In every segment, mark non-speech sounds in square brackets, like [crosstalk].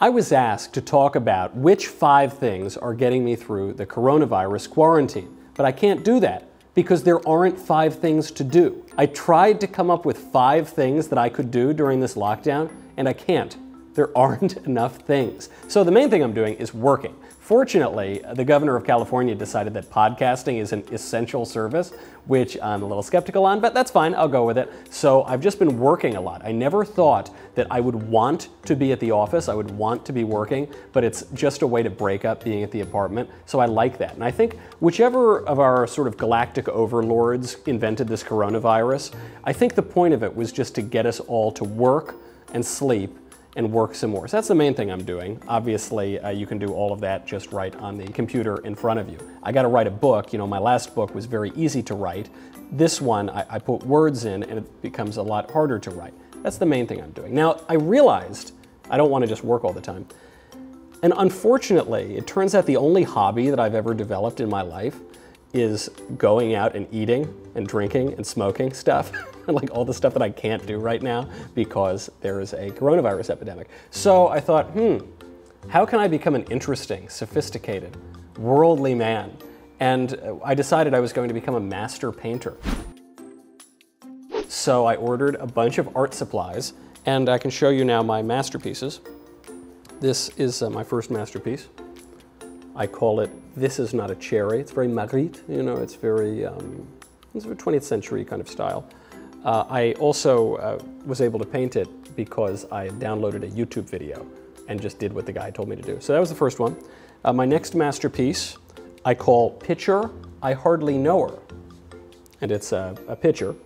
I was asked to talk about which five things are getting me through the coronavirus quarantine, but I can't do that because there aren't five things to do. I tried to come up with five things that I could do during this lockdown, and I can't. There aren't [laughs] enough things. So the main thing I'm doing is working. Fortunately, the governor of California decided that podcasting is an essential service, which I'm a little skeptical on, but that's fine, I'll go with it. So I've just been working a lot. I never thought that I would want to be at the office, I would want to be working, but it's just a way to break up being at the apartment. So I like that. And I think whichever of our sort of galactic overlords invented this coronavirus, I think the point of it was just to get us all to work and sleep and work some more. So that's the main thing I'm doing. Obviously, uh, you can do all of that just right on the computer in front of you. I got to write a book. You know, my last book was very easy to write. This one, I, I put words in and it becomes a lot harder to write. That's the main thing I'm doing. Now, I realized I don't want to just work all the time. And unfortunately, it turns out the only hobby that I've ever developed in my life is going out and eating and drinking and smoking stuff, and [laughs] like all the stuff that I can't do right now because there is a coronavirus epidemic. So I thought, hmm, how can I become an interesting, sophisticated, worldly man? And I decided I was going to become a master painter. So I ordered a bunch of art supplies, and I can show you now my masterpieces. This is uh, my first masterpiece. I call it This Is Not a Cherry. It's very Magritte, you know, it's very, um, it's a 20th century kind of style. Uh, I also uh, was able to paint it because I downloaded a YouTube video and just did what the guy told me to do. So that was the first one. Uh, my next masterpiece I call Pitcher, I Hardly Know Her. And it's a, a pitcher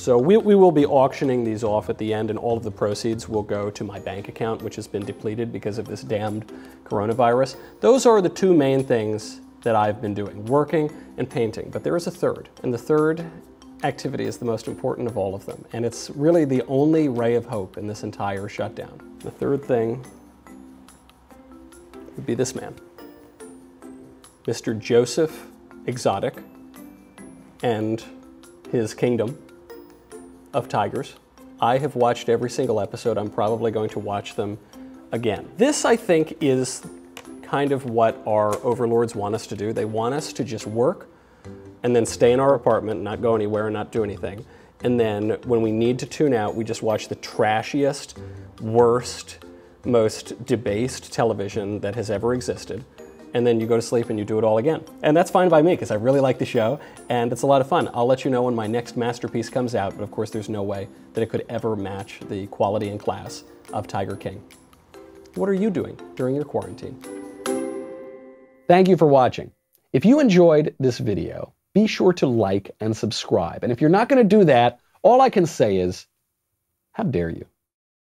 so we, we will be auctioning these off at the end and all of the proceeds will go to my bank account, which has been depleted because of this damned coronavirus. Those are the two main things that I've been doing, working and painting. But there is a third, and the third activity is the most important of all of them. And it's really the only ray of hope in this entire shutdown. The third thing would be this man, Mr. Joseph Exotic and his kingdom of Tigers. I have watched every single episode. I'm probably going to watch them again. This, I think, is kind of what our overlords want us to do. They want us to just work and then stay in our apartment, not go anywhere and not do anything. And then when we need to tune out, we just watch the trashiest, worst, most debased television that has ever existed and then you go to sleep and you do it all again. And that's fine by me because I really like the show and it's a lot of fun. I'll let you know when my next masterpiece comes out, but of course there's no way that it could ever match the quality and class of Tiger King. What are you doing during your quarantine? Thank you for watching. If you enjoyed this video, be sure to like and subscribe. And if you're not going to do that, all I can say is, how dare you?